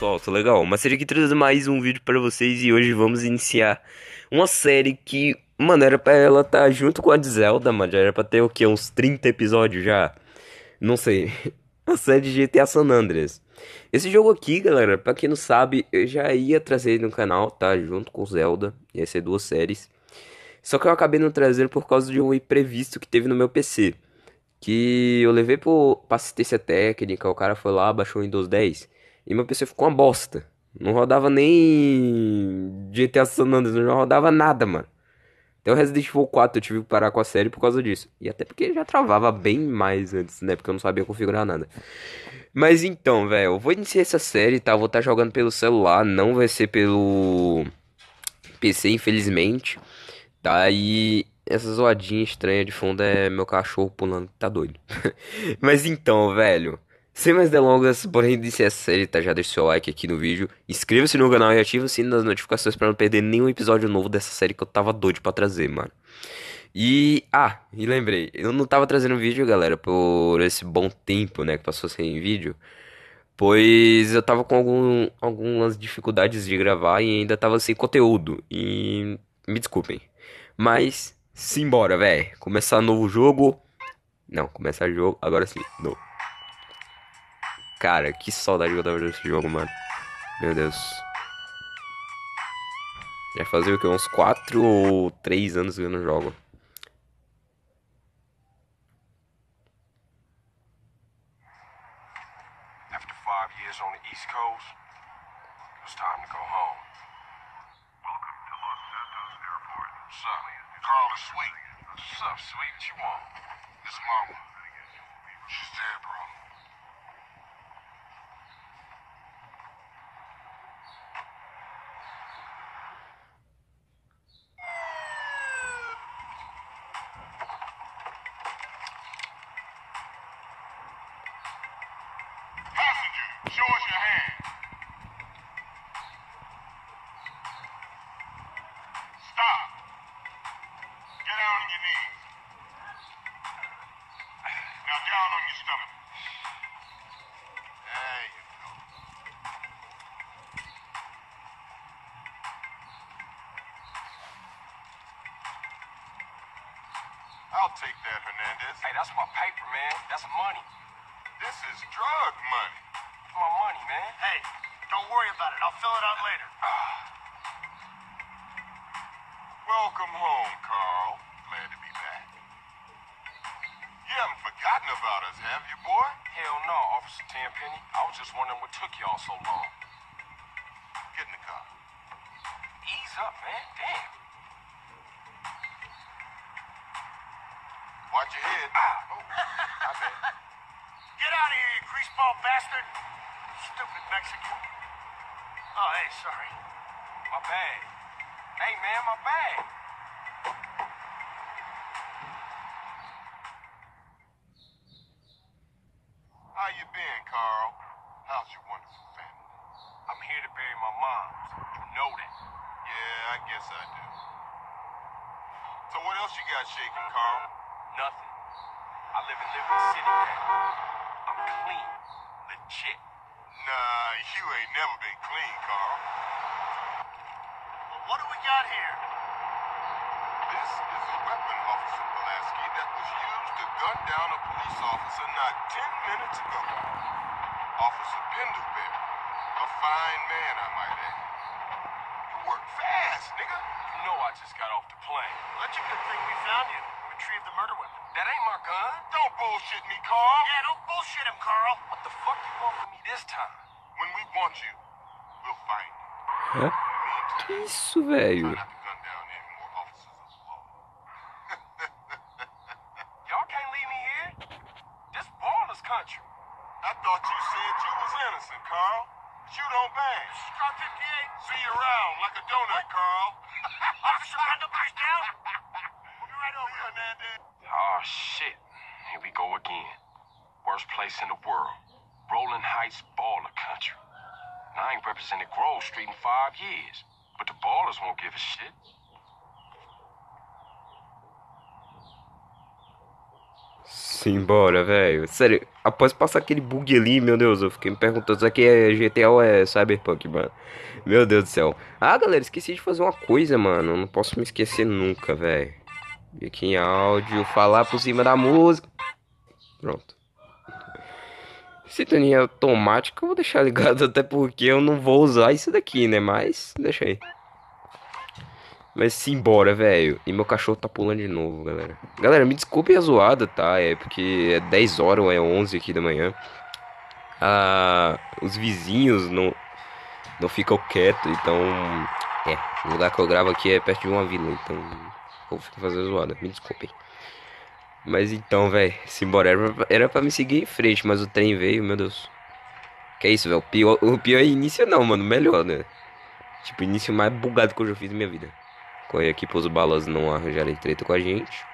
pessoal, tô legal. Uma série que traz mais um vídeo para vocês e hoje vamos iniciar uma série que, mano, era pra ela estar tá junto com a de Zelda, mano. Já era pra ter o quê? Uns 30 episódios já? Não sei. A série de GTA San Andreas. Esse jogo aqui, galera, pra quem não sabe, eu já ia trazer ele no canal, tá? Junto com Zelda. Ia ser duas séries. Só que eu acabei não trazendo por causa de um imprevisto que teve no meu PC. Que eu levei pro, pra assistência técnica, o cara foi lá, baixou o Windows 10. E meu PC ficou uma bosta. Não rodava nem GTA San Andreas, não rodava nada, mano. Até o Resident Evil 4 eu tive que parar com a série por causa disso. E até porque já travava bem mais antes, né? Porque eu não sabia configurar nada. Mas então, velho, eu vou iniciar essa série, tá? Eu vou estar tá jogando pelo celular, não vai ser pelo PC, infelizmente. Tá? E essa zoadinha estranha de fundo é meu cachorro pulando, tá doido. Mas então, velho. Sem mais delongas, porém disse essa série, tá? Já deixa seu like aqui no vídeo. Inscreva-se no canal e ative o sino das notificações para não perder nenhum episódio novo dessa série que eu tava doido pra trazer, mano. E, ah, e lembrei, eu não tava trazendo vídeo, galera, por esse bom tempo, né, que passou sem vídeo. Pois eu tava com algum, algumas dificuldades de gravar e ainda tava sem conteúdo. E me desculpem. Mas, simbora, velho. Começar novo jogo. Não, começar jogo. Agora sim, novo. Cara, que saudade eu tava desse jogo, mano. Meu Deus. Já fazia o que? Uns 4 ou 3 anos que eu não jogo. I'll take that, Hernandez. Hey, that's my paper, man. That's money. This is drug money my money, man. Hey, don't worry about it. I'll fill it out later. Welcome home, Carl. Glad to be back. You haven't forgotten about us, have you, boy? Hell no, Officer Tenpenny. I was just wondering what took y'all so long. Get in the car. Ease up, man. Damn. Watch your head. Oh, Get out of here, you greaseball bastard! Stupid Mexican. Oh, hey, sorry. My bag. Hey, man, my bag. How you been, Carl? How's your wonderful family? I'm here to bury my mom. You know that. Yeah, I guess I do. So what else you got shaking, Carl? Nothing. I live in Liberty City now. I'm clean. Legit. Nah, you ain't never been clean, Carl. Well, what do we got here? This is a weapon, Officer Pulaski, that was used to gun down a police officer not ten minutes ago. Officer Pendlebury. A fine man, I might add. You work fast, nigga. You know I just got off the plane. Well, that's a good thing we found you. Retrieved the murder weapon. That ain't my gun. Don't bullshit me, Carl. Yeah, don't bullshit him, Carl. What the fuck you want from me this time? When we want you, we'll find you. Hã? Que isso, velho? place in the world. Rolling Heights baller country. And I ain't represented Grove Street in five years, but the ballers won't give a shit. Simbora, velho. Sério, após passar aquele bug ali, meu Deus, eu fiquei me perguntando se aqui é GTA ou é Cyberpunk, mano. Meu Deus do céu. Ah, galera, esqueci de fazer uma coisa, mano. Não posso me esquecer nunca, velho. Aqui em áudio, falar por cima da música. Pronto. Sintonia automática eu vou deixar ligado, até porque eu não vou usar isso daqui, né? Mas, deixa aí. Mas simbora, velho. E meu cachorro tá pulando de novo, galera. Galera, me desculpe a zoada, tá? É porque é 10 horas ou é 11 aqui da manhã. Ah, os vizinhos não, não ficam quietos, então... É, o lugar que eu gravo aqui é perto de uma vila, então... Vou fazendo zoada, me desculpem. Mas então, velho, simbora. Era pra, era pra me seguir em frente, mas o trem veio, meu Deus. Que é isso, velho? O pior, o pior é início não, mano. Melhor, né? Tipo, início mais bugado que eu já fiz na minha vida. Correr aqui pros balas não arranjarem treta com a gente.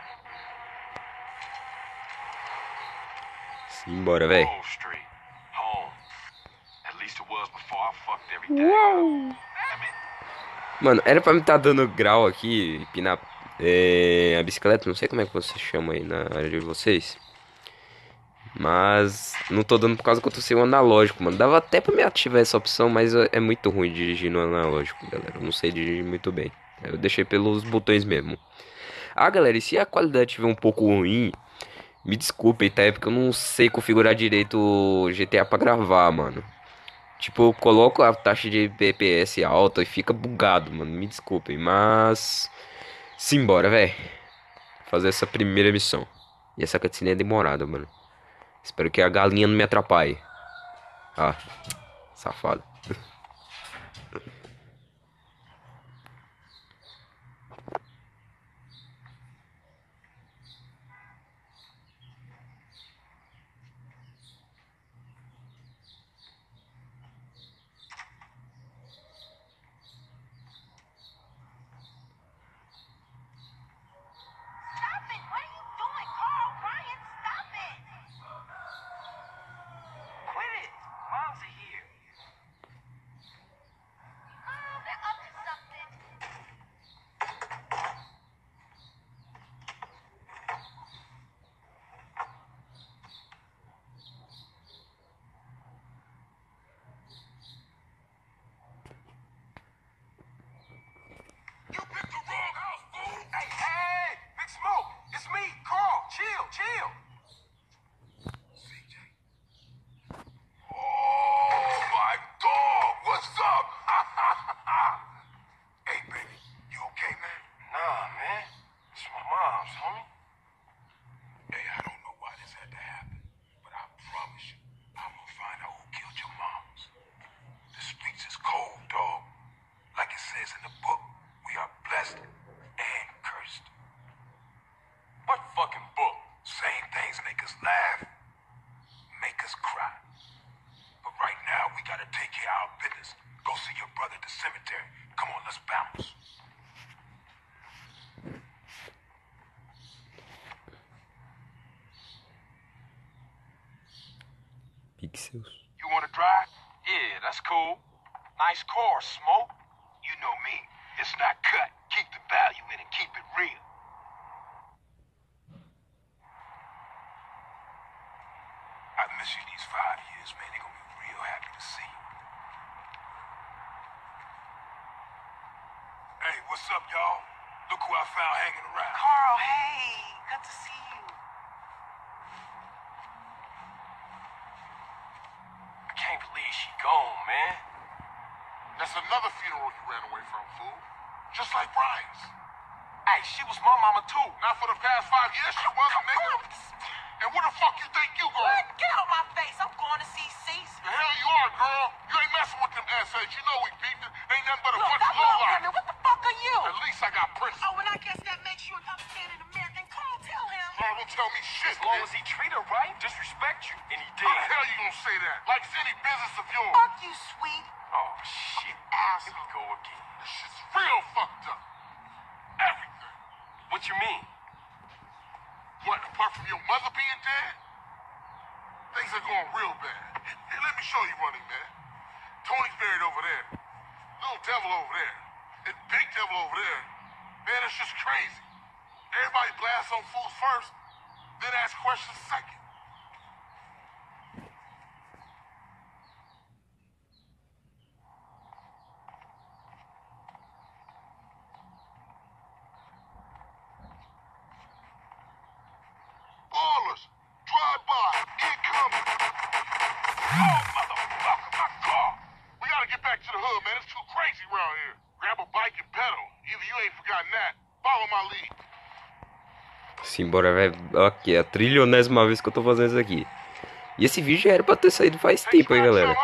Simbora, velho. Mano, era pra me estar tá dando grau aqui, pinar é, a bicicleta, não sei como é que você chama aí na área de vocês. Mas não tô dando por causa que eu tô sem o analógico, mano. Dava até pra me ativar essa opção, mas é muito ruim dirigir no analógico, galera. Eu não sei dirigir muito bem. Eu deixei pelos botões mesmo. Ah, galera, e se a qualidade estiver um pouco ruim, me desculpem, tá? É porque eu não sei configurar direito o GTA pra gravar, mano. Tipo, eu coloco a taxa de PPS alta e fica bugado, mano. Me desculpem, mas. Simbora, velho. Fazer essa primeira missão. E essa cutscene é demorada, mano. Espero que a galinha não me atrapalhe. Ah, safado. pixels. You wanna drive? Yeah, that's cool. Nice car, Smoke. You know me. It's not cut. Keep the value in it. Keep it real. I've missed you these five years, man. They're gonna be real happy to see you. Hey, what's up, y'all? Look who I found hanging around. Carl, hey. Good to see you. Gone, man. That's another funeral you ran away from, fool. Just like Brian's. Hey, she was my mama too. Not for the past five years, she was a nigga. And where the fuck you think you going? What? Get out my face. I'm going to see Cece. The hell you are, girl. You ain't messing with them assets. You know we beefed it. Ain't nothing but a Look, bunch of lowlife. What the fuck are you? At least I got Prince. Oh, and I guess that tell him. Carl, don't tell me shit, As long man. as he treat her right, disrespect you. And he did. How the did. hell you gonna say that? Like it's any business of yours. Fuck you, sweet. Oh, shit. Asshole. Here we go again. This shit's real fucked up. Everything. What you mean? What, apart from your mother being dead? Things are going real bad. Hey, let me show you running, man. Tony's buried over there. Little devil over there. And big devil over there. Man, it's just crazy. Everybody blasts on fools first, then ask questions second. Simbora, velho. Aqui, é a trilionésima vez que eu tô fazendo isso aqui. E esse vídeo já era pra ter saído faz tempo, hein, galera.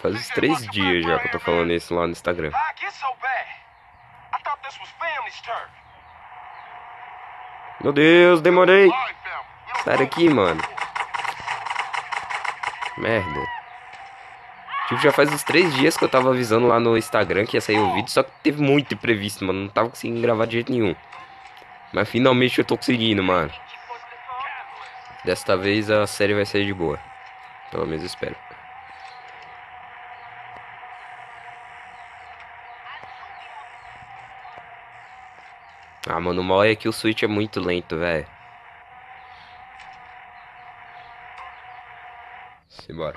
Faz uns três dias já que eu tô falando isso lá no Instagram. Turf. Meu Deus, demorei. Sai daqui, mano. Merda. Tipo, já faz uns três dias que eu tava avisando lá no Instagram que ia sair o vídeo, só que teve muito imprevisto, mano. Não tava conseguindo gravar de jeito nenhum. Mas finalmente eu tô conseguindo, mano. Desta vez a série vai sair de boa. Pelo menos espero. Ah, mano, o mal é que o Switch é muito lento, velho. Simbora.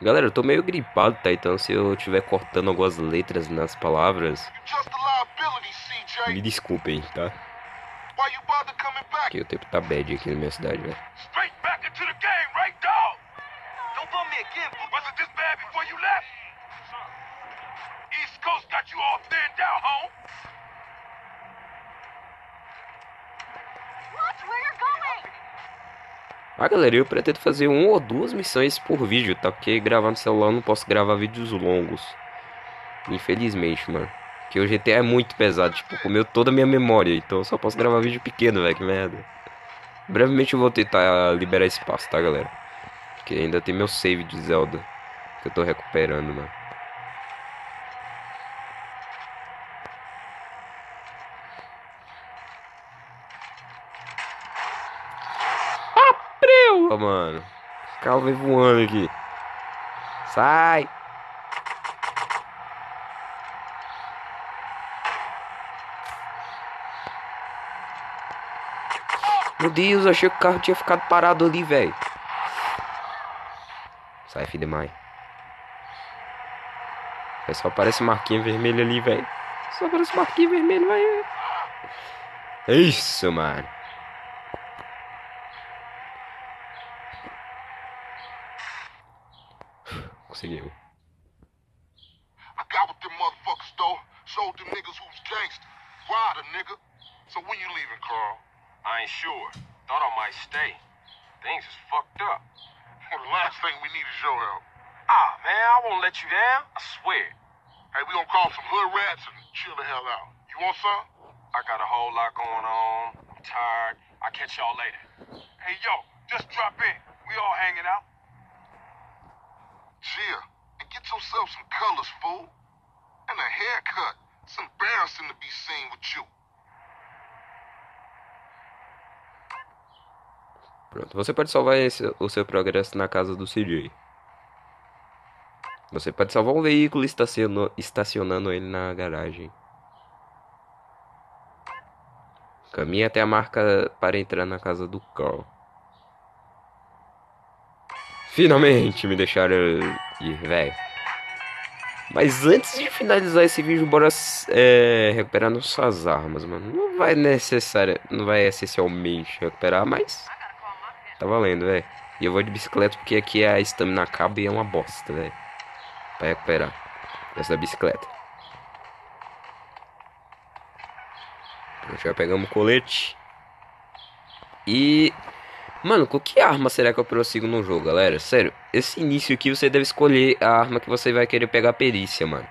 Galera, eu tô meio gripado, tá? Então se eu estiver cortando algumas letras nas palavras, me desculpem, tá? Porque o tempo tá bad aqui na minha cidade, velho. Ah, galera, eu pretendo fazer uma ou duas missões por vídeo, tá? Porque gravar no celular eu não posso gravar vídeos longos. Infelizmente, mano. Porque o GTA é muito pesado, tipo, comeu toda a minha memória. Então eu só posso gravar vídeo pequeno, velho, que merda. Brevemente eu vou tentar liberar espaço, tá, galera? Porque ainda tem meu save de Zelda. Que eu tô recuperando, mano. Mano. O carro vem voando aqui. Sai! Meu Deus, achei que o carro tinha ficado parado ali, velho. Sai, filho de mãe. Aí só aparece marquinha vermelha ali, velho. Só aparece marquinha vermelha. É isso, mano. Conseguiu. I got what them motherfuckers stole. Showed them niggas who's gangster. Rider, nigga. So when you leaving, Carl? I ain't sure. Thought I might stay. Things is fucked up. Well, the last thing we need is your help. Ah, man, I won't let you down. I swear. Hey, we gonna call some hood rats and chill the hell out. You want some? I got a whole lot going on. I'm tired. I'll catch y'all later. Hey, yo, just drop in. We all hanging out. Chill. And get yourself some colors, fool. And a haircut. It's embarrassing to be seen with you. Pronto, você pode salvar esse- o seu progresso na casa do CJ. Você pode salvar um veículo estaciono- estacionando ele na garagem. Caminhe até a marca para entrar na casa do Carl. Finalmente me deixaram ir, velho. Mas antes de finalizar esse vídeo, bora é, recuperar nossas armas, mano. Não vai necessário, não vai essencialmente recuperar, mas Tá valendo, velho. E eu vou de bicicleta porque aqui a estamina acaba e é uma bosta, velho. Pra recuperar. Essa da bicicleta. Pronto, já pegamos o colete. E. Mano, com que arma será que eu prossigo no jogo, galera? Sério, esse início aqui você deve escolher a arma que você vai querer pegar perícia, mano.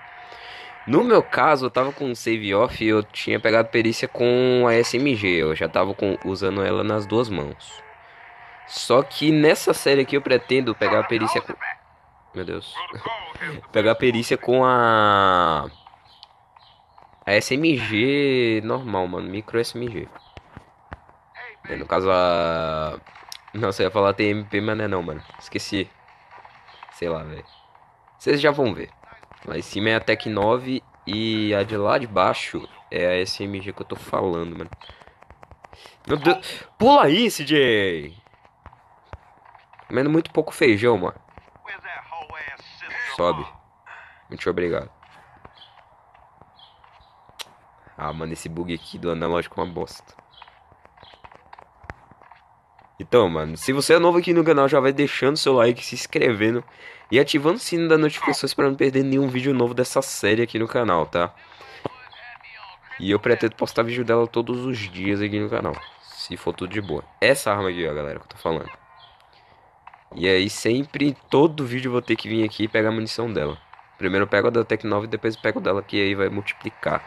No meu caso, eu tava com save off e eu tinha pegado perícia com a SMG. Eu já tava com, usando ela nas duas mãos. Só que nessa série aqui eu pretendo pegar a perícia com. Meu Deus. pegar a perícia com a. A SMG normal, mano. Micro SMG. É, no caso a. Nossa, eu ia falar TMP, mas não é não, mano. Esqueci. Sei lá, velho. Vocês já vão ver. Lá em cima é a Tec 9 e a de lá de baixo é a SMG que eu tô falando, mano. Meu Deus. Pula aí, CJ! Comendo muito pouco feijão, mano. Sobe. Muito obrigado. Ah, mano, esse bug aqui do analógico é uma bosta. Então, mano, se você é novo aqui no canal, já vai deixando seu like, se inscrevendo e ativando o sino das notificações para não perder nenhum vídeo novo dessa série aqui no canal, tá? E eu pretendo postar vídeo dela todos os dias aqui no canal, se for tudo de boa. Essa arma aqui, ó, galera, que eu tô falando. E aí sempre, todo vídeo eu vou ter que vir aqui e pegar a munição dela. Primeiro eu pego a da Tec 9 e depois eu pego dela que aí vai multiplicar.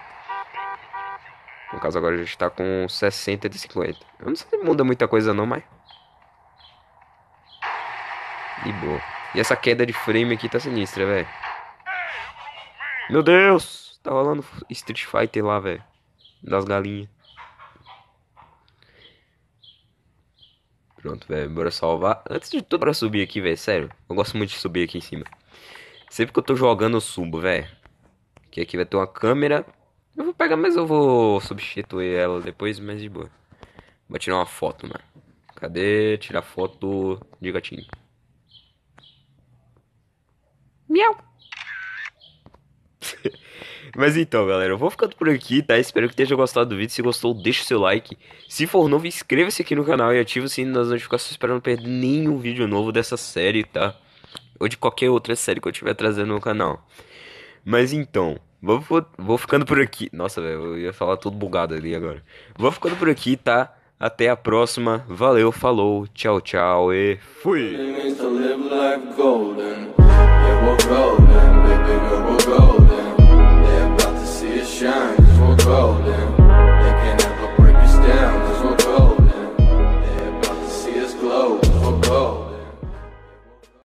No caso agora a gente tá com 60 de 50. Eu não sei se muda muita coisa não, mas... De boa. E essa queda de frame aqui tá sinistra, velho. Meu Deus! Tá rolando Street Fighter lá, velho. Das galinhas. Pronto, velho. Bora salvar. Antes de tudo, bora subir aqui, velho. Sério. Eu gosto muito de subir aqui em cima. Sempre que eu tô jogando, eu subo, velho. Que aqui vai ter uma câmera. Eu vou pegar, mas eu vou substituir ela depois, mas de boa. Vou tirar uma foto, mano. Cadê? Tirar foto de gatinho. Miau. Mas então, galera, eu vou ficando por aqui, tá? Espero que tenha gostado do vídeo. Se gostou, deixa o seu like. Se for novo, inscreva-se aqui no canal e ative o sininho das notificações para não perder nenhum vídeo novo dessa série, tá? Ou de qualquer outra série que eu estiver trazendo no canal. Mas então, vou, vou, vou ficando por aqui. Nossa, velho, eu ia falar tudo bugado ali agora. Vou ficando por aqui, tá? Até a próxima. Valeu, falou, tchau, tchau e fui! we're golden. Big, bigger, we're golden. They about to see us shine, cause we're golden.